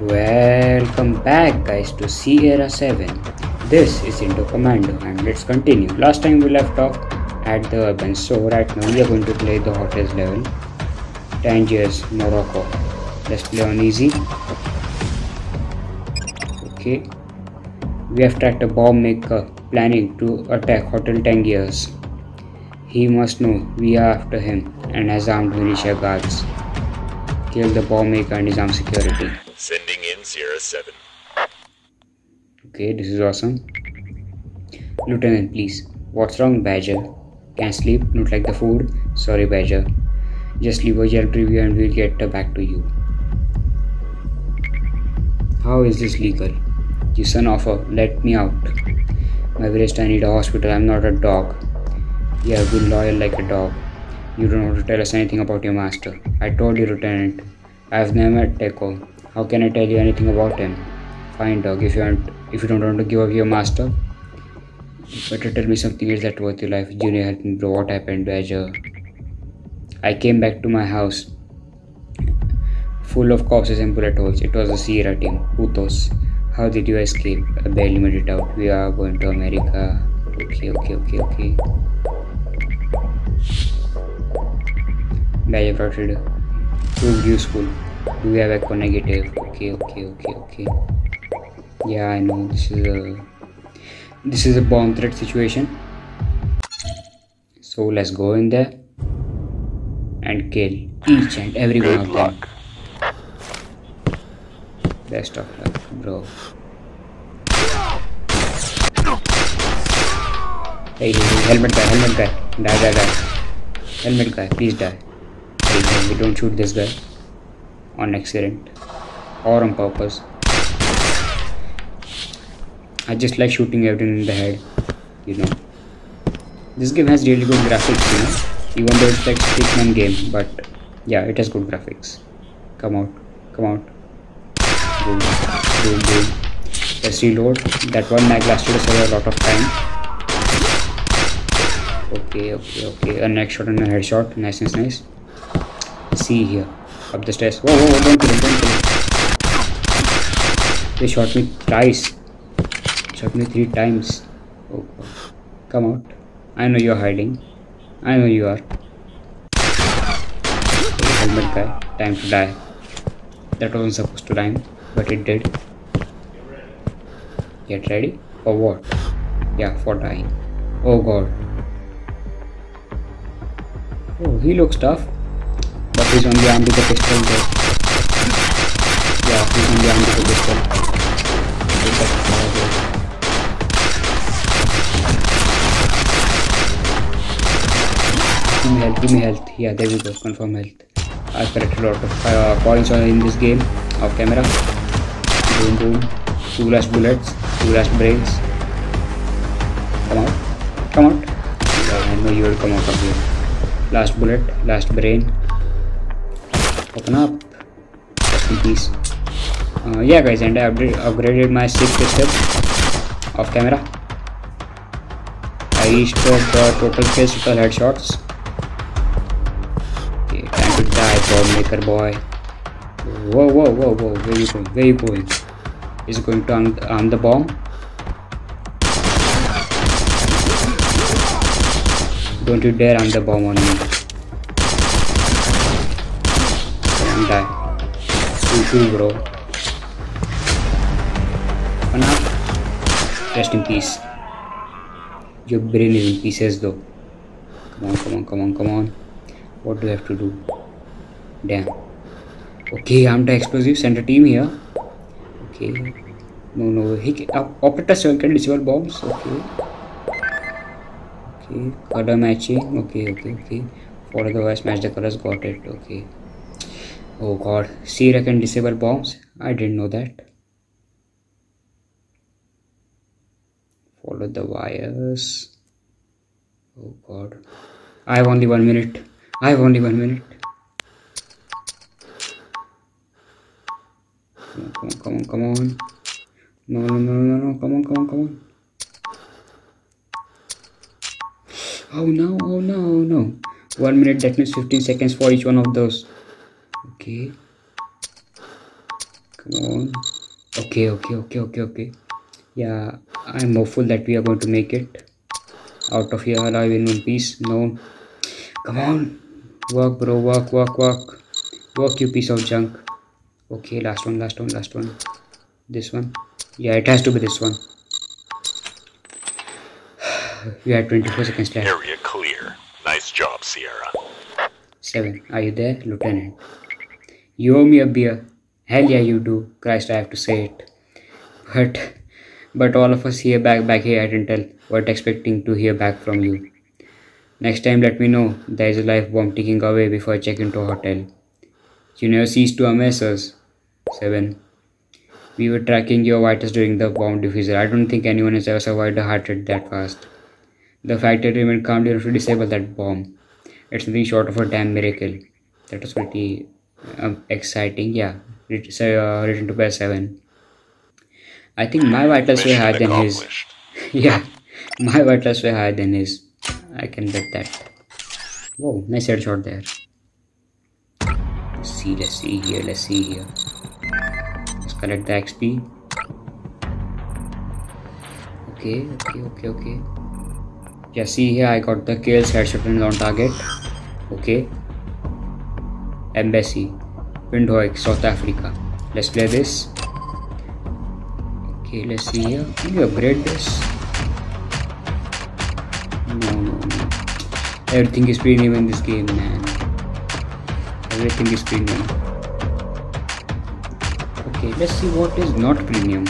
Welcome back guys to Sierra 7. This is Indo Commando and let's continue. Last time we left off at the urban so right now we are going to play the hottest level. Tangiers, Morocco. Let's play on easy. Okay. We have tracked a bomb maker planning to attack Hotel Tangiers. He must know we are after him and has armed militia guards. Kill the bomb maker and his armed security. Sending in Sierra 7. Okay, this is awesome. Lieutenant, please. What's wrong, Badger? Can't sleep? Not like the food? Sorry, Badger. Just leave a jail preview and we'll get back to you. How is this legal? You son of a let me out. My wrist, I need a hospital. I'm not a dog. Yeah, good loyal like a dog. You don't want to tell us anything about your master. I told you, Lieutenant. I've never met Echo. How can I tell you anything about him? Fine, dog. If you want, if you don't want to give up your master, better tell me something else that worth your life. Junior, help me, bro. What happened, Badger? I came back to my house, full of corpses and bullet holes. It was a Sierra team. Putos. How did you escape? I barely made it out. We are going to America. Okay, okay, okay, okay. Badger routed. Proved useful. Do we have echo negative? Okay, okay, okay, okay. Yeah, I know this is a this is a bomb threat situation. So let's go in there and kill each and every one of luck. them. Best of luck, bro. Hey, helmet guy, helmet guy. Die, die, die. Helmet guy, please die. Hey, hey, we don't shoot this guy on accident or on purpose. I just like shooting everything in the head, you know. This game has really good graphics, you know. Even though it's like a stickman game, but yeah, it has good graphics. Come out, come out. Boom, boom, boom. Let's reload. That one mag lasted us a lot of time. Okay, okay, okay. A neck shot and a headshot. Nice, nice, nice. See here. Up the stairs. Whoa, whoa, whoa, don't kill him, don't kill him. They shot me twice. Shot me three times. Oh. Come out. I know you're hiding. I know you are. Okay, helmet guy. Time to die. That wasn't supposed to rhyme, but it did. Get ready? For what? Yeah, for dying. Oh god. Oh, he looks tough. But he's only armed with a pistol though. Yeah, he's only armed with a pistol. That fire, bro. Give me health, give me health. Yeah, there we go. Confirm health. I've collected a lot of uh, points in this game of camera. Boom, boom. Two last bullets, two last brains. Come out. Come out. Yeah, I know you will come out of here. Last bullet, last brain. Open up. Uh, yeah, guys, and I upgrade, upgraded my six pistol of camera. I reached the total kills, total headshots. Okay, time to die, bomb maker boy. Whoa, whoa, whoa, whoa, where you going? Where you going? Is going to arm, arm the bomb? Don't you dare arm the bomb on me. है improve रहो अपना rest in peace जो brain in pieces दो come on come on come on come on what do have to do damn okay I'm the explosive centre team here okay no no he operator seven can disable bombs okay okay colour matching okay okay okay for the vice match the colours got it okay. Oh god. Sierra can disable bombs. I didn't know that. Follow the wires. Oh god. I have only one minute. I have only one minute. Come on, come on, come on, come on. No, no, no, no, no. Come on, come on, come on. Oh no, oh no, oh no. One minute, that means 15 seconds for each one of those. Okay. Come on. Okay, okay, okay, okay, okay. Yeah, I'm hopeful that we are going to make it out of here alive in one piece. No. Come on. Work, bro. Work, work, work. Work, you piece of junk. Okay, last one, last one, last one. This one. Yeah, it has to be this one. We had 24 seconds left. Area clear. Nice job, Sierra. 7. Are you there, Lieutenant? You owe me a beer. Hell yeah, you do. Christ, I have to say it. But, but all of us here back back here at Intel weren't expecting to hear back from you. Next time, let me know. There is a life bomb ticking away before I check into a hotel. You never cease to amaze us. 7. We were tracking your vitals during the bomb diffuser. I don't think anyone has ever survived a heart rate that fast. The fact that you remained calm enough to disable that bomb. It's nothing short of a damn miracle. That was pretty um, exciting. Yeah, it's uh, written to by 7. I think my vitals were higher than his. yeah, my vitals were higher than his. I can bet that. Whoa, nice headshot there. Let's see, let's see here, let's see here. Let's collect the XP. Okay, okay, okay, okay. Yeah, see here, I got the kills, headshot and on target. Okay. Embassy, Windhoek, South Africa. Let's play this. Okay, let's see here. Can you upgrade this? No, no, no. Everything is premium in this game, man. Everything is premium. Okay, let's see what is not premium.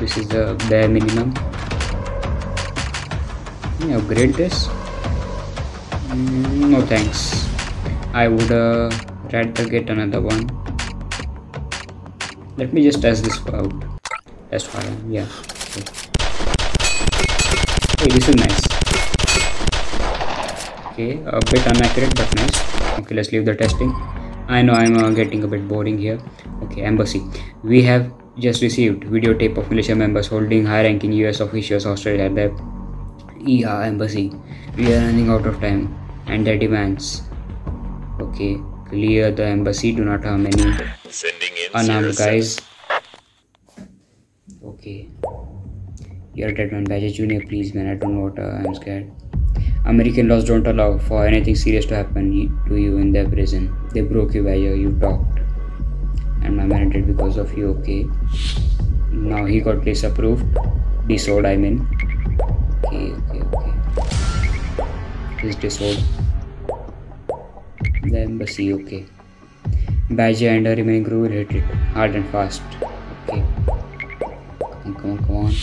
This is the bare minimum. Can you upgrade this? Mm, no thanks. I would uh, rather get another one. Let me just test this out. Test fire, yeah. Okay. Hey, this is nice. Okay, a bit inaccurate but nice. Okay, let's leave the testing. I know I'm uh, getting a bit boring here. Okay, embassy. We have just received videotape of militia members holding high-ranking US officials hostage at the ER embassy. We are running out of time and their demands. Okay, clear the embassy. Do not harm any unarmed guys. Okay. You're dead man, Badger Junior, please man. I don't know what uh, I'm scared. American laws don't allow for anything serious to happen to you in their prison. They broke you, Badger. You talked. And my man did because of you, okay. Now he got case approved. Disowned, I mean. Okay, okay, okay. He's disowned. The embassy, okay. Badger and her remaining crew will hit it hard and fast. Okay. Come on, come on, come on.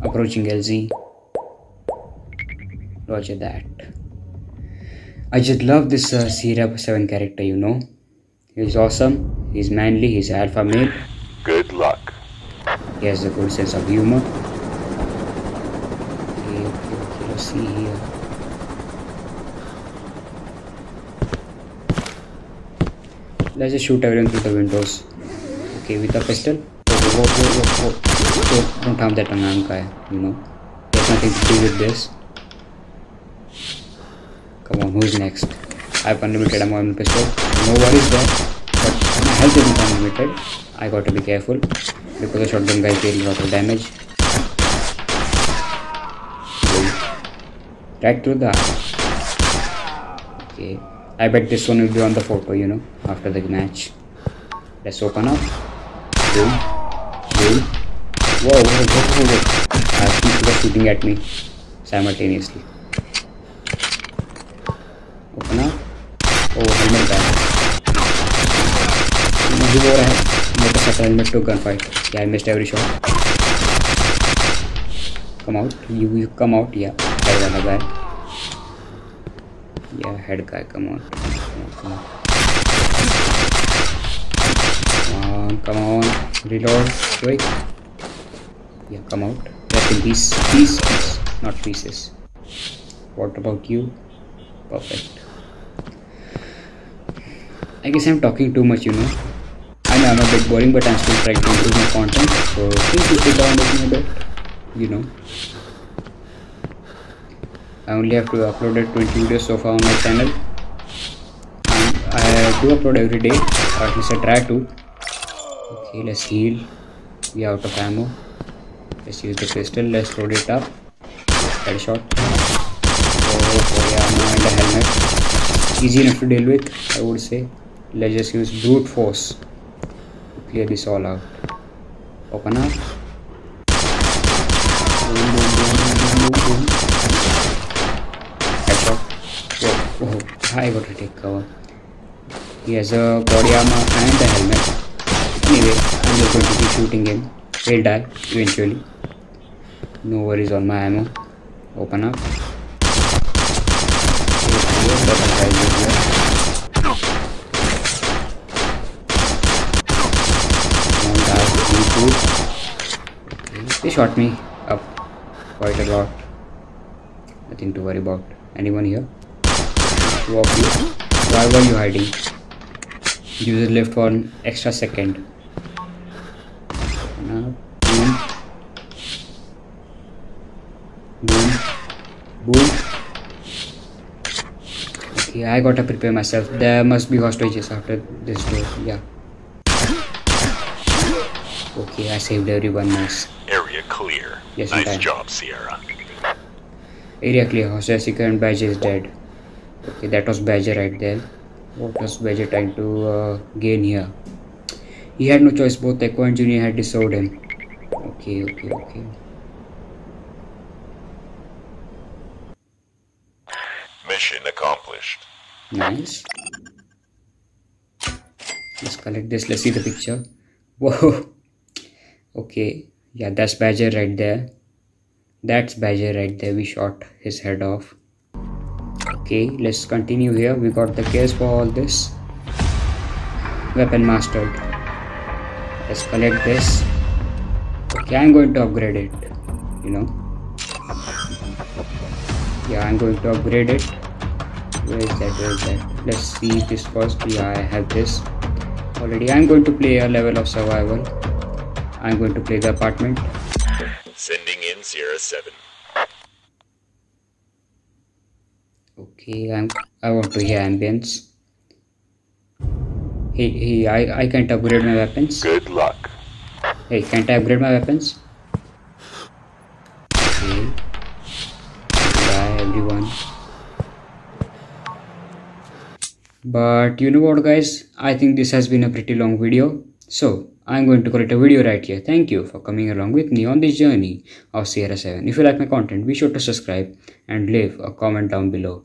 Approaching LZ. Roger that. I just love this uh, Sierra 7 character, you know. He's awesome, he's manly, he's alpha male, Good luck. he has a good sense of humor. Okay, okay, okay, let's see here. Let's just shoot everyone through the windows. Okay, with a pistol. Don't, harm that unarmed guy, you know. There's nothing to do with this. Come on, who's next? I have unlimited ammo in pistol. No worries there. But my health isn't unlimited. I got to be careful because the shotgun guy deal a lot of damage. Right through the. Okay. I bet this one will be on the photo, you know, after the match. Let's open up. Boom. Boom. Whoa, whoa, whoa, whoa. I have ah, people are shooting at me simultaneously. Open up. Oh, helmet guy. Move over ahead. Motorcycle helmet to gunfight. Yeah, I missed every shot. Come out. You, you come out. Yeah. Head other guy. Head guy. Come on. Come on, come on. Come on. Reload. Quick. Yeah, come out. Rest in peace. Peace, peace. Not pieces. What about you? Perfect. I guess I'm talking too much, you know. I know I'm a bit boring, but I'm still trying to improve my content. So please do sit down with me a bit. You know. I only have to upload it 20 videos so far on my channel. And I do upload every day, or at least I try to. Okay, let's heal. We are out of ammo. Let's use the pistol. Let's load it up. Headshot. Oh, oh yeah, ammo and a helmet. Easy enough to deal with, I would say. Let's just use brute force clear this all out. Open up. I gotta take cover. He has a body armor and a helmet. Anyway, I'm just going to be shooting him. He'll die eventually. No worries on my ammo. Open up. They shot me up quite a lot. Nothing to worry about. Anyone here? Of you. Why were you hiding? Use lift for an extra second. Now, boom. Boom. Boom. Okay, I gotta prepare myself. There must be hostages after this door. Yeah. Okay, I saved everyone. Nice. Area clear. Yes, nice job, Sierra. Area clear. Hostage seeker and Badger is dead. Okay, that was Badger right there. What was Badger trying to uh, gain here? He had no choice. Both Echo and Junior had disowned him. Okay, okay, okay. Mission accomplished. Nice. Let's collect this. Let's see the picture. Whoa. Okay. Yeah, that's Badger right there. That's Badger right there. We shot his head off. Okay, let's continue here. We got the case for all this. Weapon mastered. Let's collect this. Okay, I'm going to upgrade it. You know. Yeah, I'm going to upgrade it. Where is that? Where is that? Let's see this first. Yeah, I have this already. I'm going to play a level of survival. I'm going to play the apartment. Sending in Sierra 7. Okay, I'm. I want to hear ambience. Hey, hey, I, I can't upgrade my weapons. Good luck. Hey, can't I upgrade my weapons? Okay. Bye, everyone. But you know what, guys? I think this has been a pretty long video. So, I'm going to call it a video right here. Thank you for coming along with me on this journey of Sierra 7. If you like my content, be sure to subscribe and leave a comment down below.